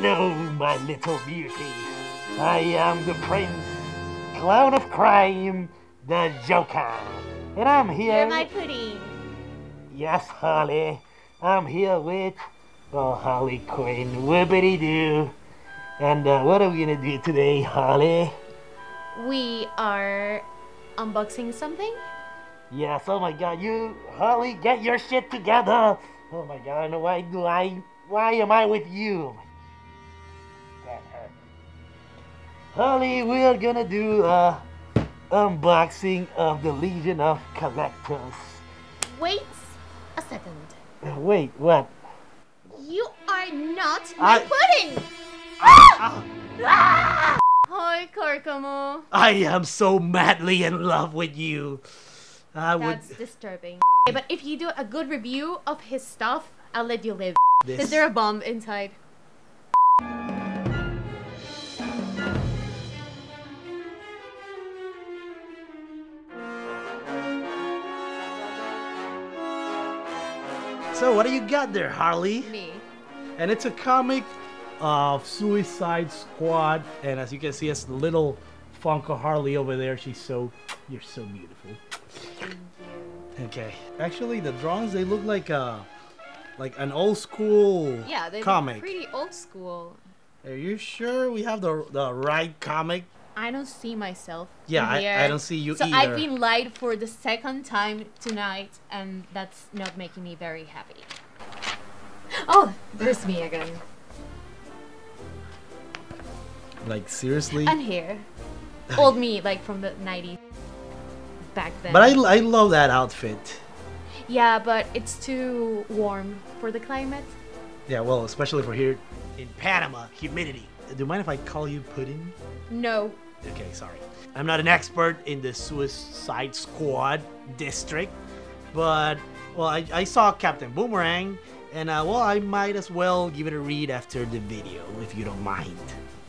Hello, my little beauty. I am the Prince, Clown of Crime, the Joker. And I'm here. You're my pudding. Yes, Harley. I'm here with, oh, Harley Quinn. Whoopity doo. And uh, what are we gonna do today, Harley? We are unboxing something. Yes, oh my god, you, Holly, get your shit together. Oh my god, why do I, why am I with you? Harley, we're gonna do a unboxing of the Legion of Collectors. Wait a second. Uh, Wait, what? You are not my pudding! Ah! Hi, Karcamo. I am so madly in love with you. I would. That's disturbing. Okay, but if you do a good review of his stuff, I'll let you live. This. Is there a bomb inside? So, what do you got there, Harley? Me. And it's a comic of Suicide Squad. And as you can see, it's the little Funko Harley over there. She's so, you're so beautiful. Thank you. Okay. Actually, the drawings they look like uh like an old school Yeah, they're comic. pretty old school. Are you sure we have the the right comic? I don't see myself. Yeah, I-. I don't see you so either. I've been lied for the second time tonight, and that's not making me very happy. Oh, there's me again. Like seriously? And here. Old me, like from the 90s. Back then. But I I love that outfit. Yeah, but it's too warm for the climate. Yeah, well, especially for here in Panama, humidity. Do you mind if I call you Pudding? No. Okay, sorry. I'm not an expert in the Suicide Squad district, but well, I, I saw Captain Boomerang, and uh, well, I might as well give it a read after the video, if you don't mind.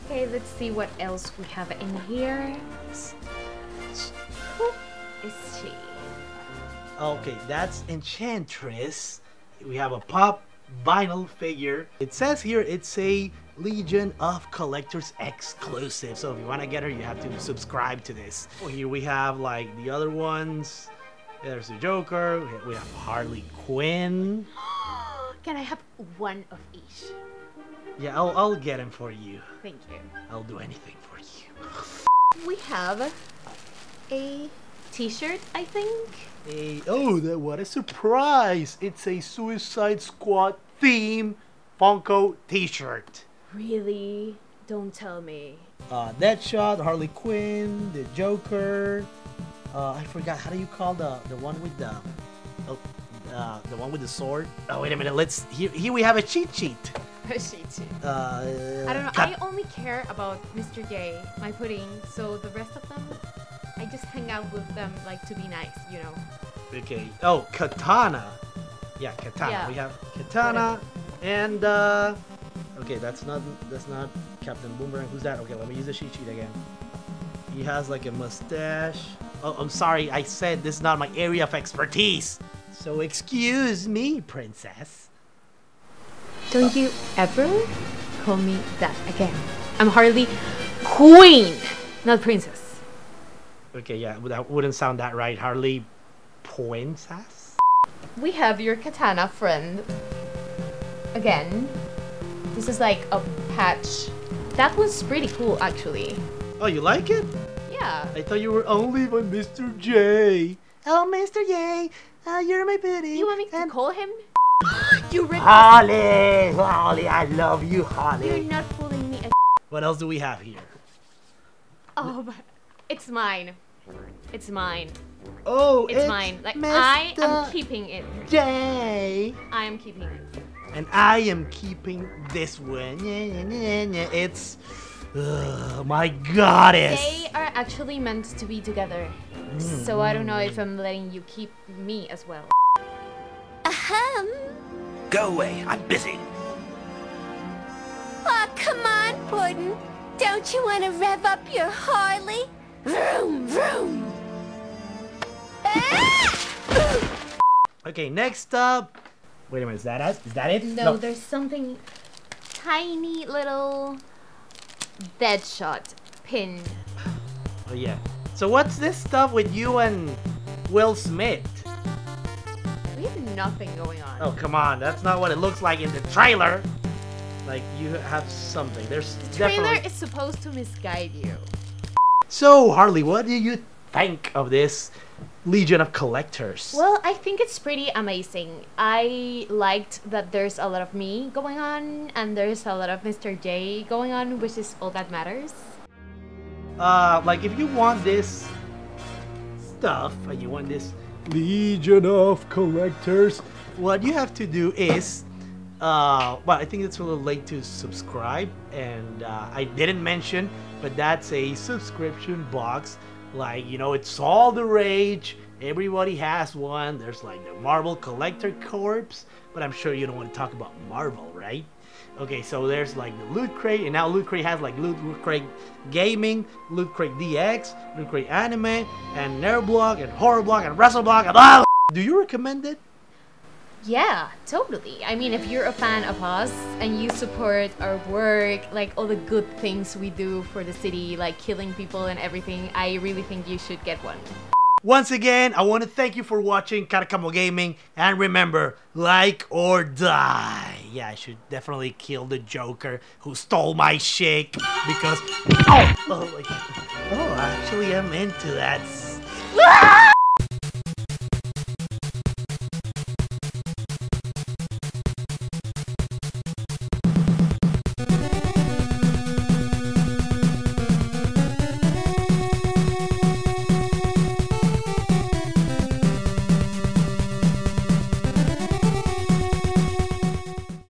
Okay, let's see what else we have in here. Who is she? Okay, that's Enchantress. We have a pop vinyl figure. It says here it's a Legion of Collectors exclusive. So if you want to get her, you have to subscribe to this. Oh, here we have like the other ones. There's the Joker. We have- Harley Quinn. Can I have one of each? Yeah, I'll, I'll get him for you. Thank you. I'll do anything for you. We have a t-shirt, I think. Hey, oh, that, what a surprise! It's a Suicide Squad theme Funko t-shirt. Really? Don't tell me. uh, Deadshot, Harley Quinn, the Joker. Uh, I forgot how do you call the the one with the oh, uh, the one with the sword? Oh wait a minute. Let's here here we have a cheat sheet. she too. Uh, I don't know. Kat- I only care about Mr. J, my pudding. So the rest of them, I just hang out with them like to be nice, you know. okay. Oh, Katana. Yeah, Katana. Yeah. We have Katana and uh, okay. That's not that's not Captain Boomerang. Who's that? Okay, let me use the cheat sheet again. He has like a mustache. Oh, I'm sorry. I said this is not my area of expertise. So excuse me, princess. Don't you ever call me that again. I'm Harley Queen, not princess. Okay, yeah, that wouldn't sound that right. Harley Princess? We have your katana friend. Again. This is like a patch. That was pretty cool actually. Oh, you like it? Yeah. I thought you were only my Mr. J. Oh, Mr. J, uh, you're my buddy. You want me to call him? you ripped Holly, Holly, I love you, Holly. You're not fooling me. ag- What else do we have here? Oh, but it's mine. It's mine. Oh, It's, mine. Like I am keeping it. J. I am keeping it. And I am keeping this one. It's ugh, my goddess. They are actually meant to be together. So I don't know if I'm letting you keep me as well. Ahem. Go away, I'm busy. Aw, come on, Puddin'. Don't you want to rev up your Harley? Vroom, vroom. Ah! Okay, next up. Wait a minute, is that it? Is that it? No, there's something tiny little Deadshot pin. Oh yeah. So what's this stuff with you and Will Smith? We have nothing going on. Oh come on, that's not what it looks like in the trailer. Like you have something. There's the trailer definitely. is supposed to misguide you. So Harley, what do you think of this Legion of Collectors? Well, I think it's pretty amazing. I liked that there's a lot of me going on and there's a lot of Mr. J going on, which is all that matters. uh, like if you want this stuff and you want this Legion of Collectors, what you have to do is, uh, well, I think it's a little late to subscribe, and uh, I didn't mention, but that's a subscription box. Like you know, it's all the rage. Everybody has one. There's like the Marvel Collector Corps, but I'm sure you don't want to talk about Marvel, right? Okay, so there's like the Loot Crate, and now Loot Crate has like Loot Crate Gaming, Loot Crate DX, Loot Crate Anime, and Nerd Block, and Horror Block, and Wrestle Block, and blah. Do you recommend it? Yeah, totally. I mean, if you're a fan of us and you support our work, like all the good things we do for the city, like killing people and everything, I really think you should get one. Once again, I want to thank you for watching Karcamo Gaming, and remember, like or die. Yeah, I should definitely kill the Joker who stole my shake because oh, oh, oh, actually, I'm into that.